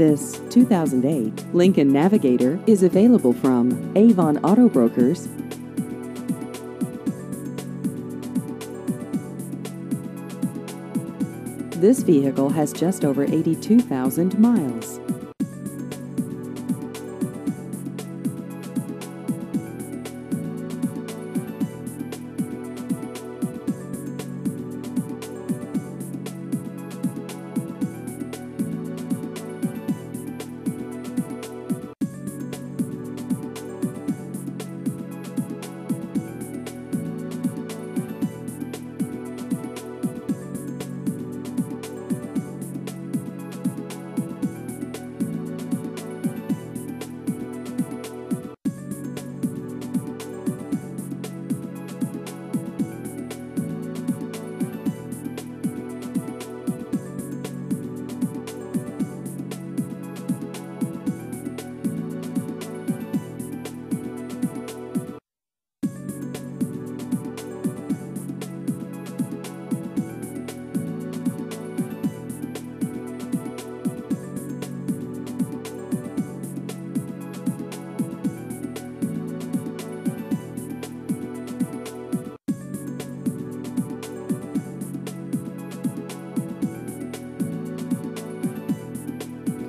This 2008 Lincoln Navigator is available from Avon Auto Brokers. This vehicle has just over 82,000 miles.